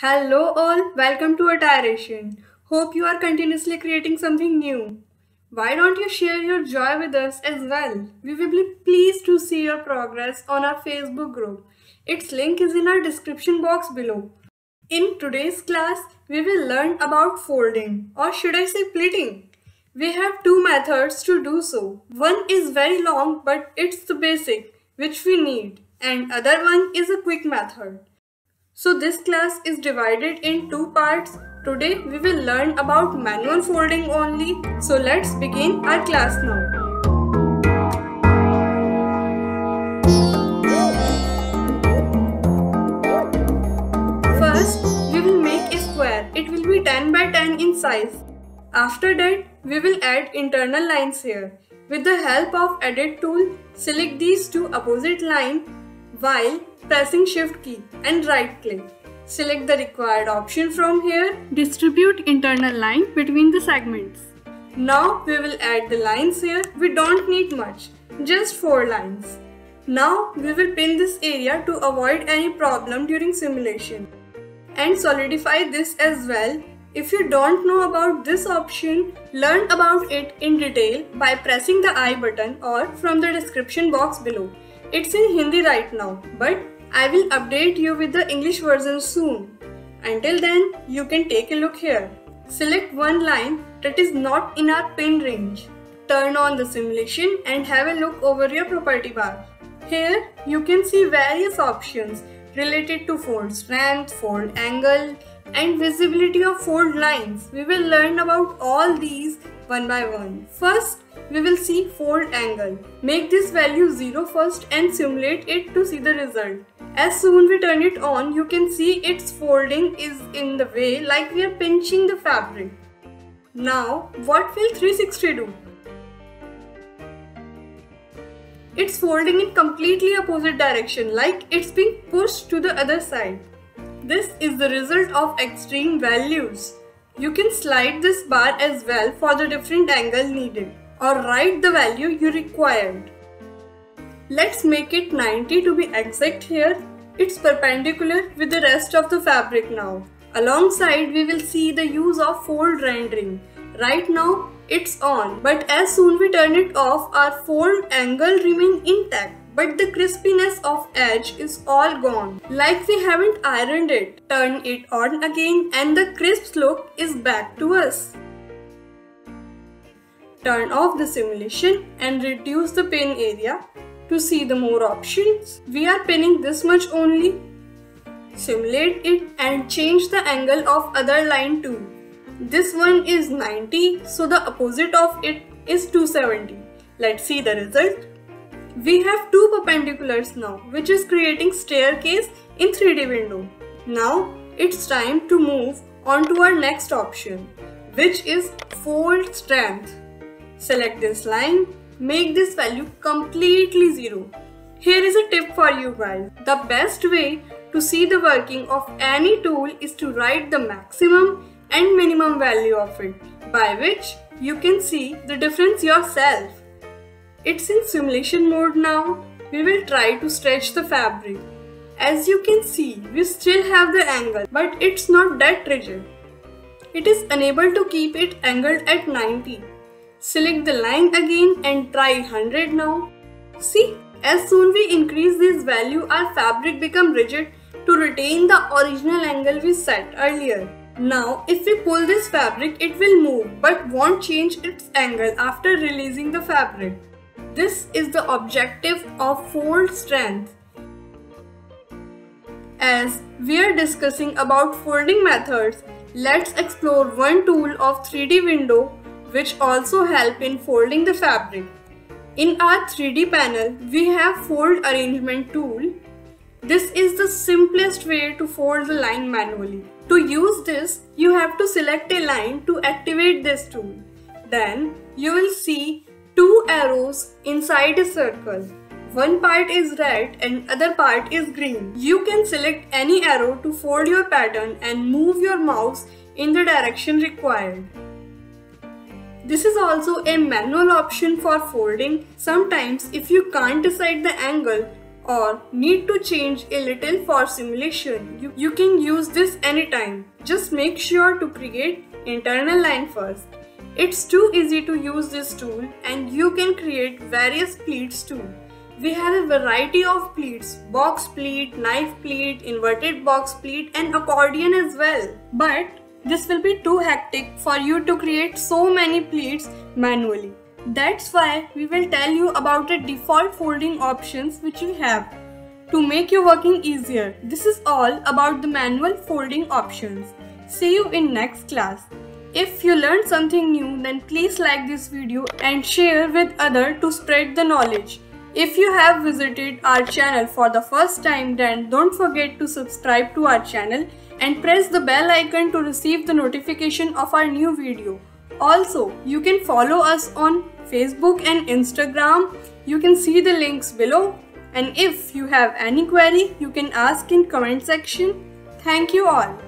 Hello all, welcome to Attireation. Hope you are continuously creating something new. Why don't you share your joy with us as well? We will be pleased to see your progress on our Facebook group. Its link is in our description box below. In today's class, we will learn about folding or should I say pleating. We have two methods to do so. One is very long but it's the basic which we need and other one is a quick method. So this class is divided in two parts. Today we will learn about manual folding only. So let's begin our class now. First, we will make a square. It will be 10 by 10 in size. After that, we will add internal lines here. With the help of edit tool, select these two opposite lines while pressing shift key and right click. Select the required option from here. Distribute internal line between the segments. Now we will add the lines here. We don't need much, just 4 lines. Now we will pin this area to avoid any problem during simulation. And solidify this as well. If you don't know about this option, learn about it in detail by pressing the I button or from the description box below. It's in Hindi right now, but I will update you with the English version soon. Until then, you can take a look here. Select one line that is not in our pin range. Turn on the simulation and have a look over your property bar. Here, you can see various options related to fold strength, fold angle, and visibility of fold lines. We will learn about all these one by one. First, we will see fold angle. Make this value 0 first and simulate it to see the result. As soon we turn it on, you can see its folding is in the way like we are pinching the fabric. Now, what will 360 do? It's folding in completely opposite direction like it's being pushed to the other side. This is the result of extreme values. You can slide this bar as well for the different angle needed or write the value you required. Let's make it 90 to be exact here. It's perpendicular with the rest of the fabric now. Alongside we will see the use of fold rendering. Right now it's on but as soon we turn it off our fold angle remain intact but the crispiness of edge is all gone like we haven't ironed it. Turn it on again and the crisp look is back to us. Turn off the simulation and reduce the pin area to see the more options. We are pinning this much only. Simulate it and change the angle of other line too. This one is 90 so the opposite of it is 270. Let's see the result. We have two perpendiculars now which is creating staircase in 3D window. Now it's time to move on to our next option which is fold strength. Select this line, make this value completely zero. Here is a tip for you guys. The best way to see the working of any tool is to write the maximum and minimum value of it, by which you can see the difference yourself. It's in simulation mode now. We will try to stretch the fabric. As you can see, we still have the angle, but it's not that rigid. It is unable to keep it angled at 90. Select the line again and try 100 now. See, as soon we increase this value, our fabric become rigid to retain the original angle we set earlier. Now, if we pull this fabric, it will move but won't change its angle after releasing the fabric. This is the objective of fold strength. As we are discussing about folding methods, let's explore one tool of 3D window which also help in folding the fabric. In our 3D panel, we have fold arrangement tool. This is the simplest way to fold the line manually. To use this, you have to select a line to activate this tool. Then you will see two arrows inside a circle. One part is red and other part is green. You can select any arrow to fold your pattern and move your mouse in the direction required. This is also a manual option for folding. Sometimes if you can't decide the angle or need to change a little for simulation, you, you can use this anytime. Just make sure to create internal line first. It's too easy to use this tool and you can create various pleats too. We have a variety of pleats, box pleat, knife pleat, inverted box pleat and accordion as well. But this will be too hectic for you to create so many pleats manually. That's why we will tell you about the default folding options which you have to make your working easier. This is all about the manual folding options. See you in next class. If you learned something new then please like this video and share with other to spread the knowledge. If you have visited our channel for the first time then don't forget to subscribe to our channel and press the bell icon to receive the notification of our new video. Also, you can follow us on Facebook and Instagram. You can see the links below. And if you have any query, you can ask in comment section. Thank you all.